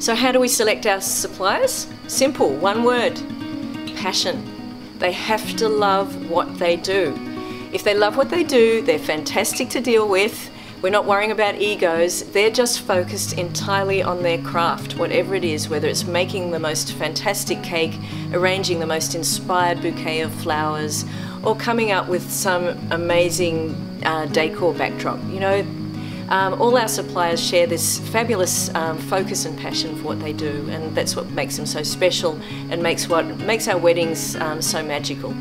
So how do we select our suppliers? Simple, one word, passion. They have to love what they do. If they love what they do, they're fantastic to deal with. We're not worrying about egos. They're just focused entirely on their craft, whatever it is, whether it's making the most fantastic cake, arranging the most inspired bouquet of flowers, or coming up with some amazing uh, decor backdrop. You know, um, all our suppliers share this fabulous um, focus and passion for what they do, and that's what makes them so special and makes what makes our weddings um, so magical.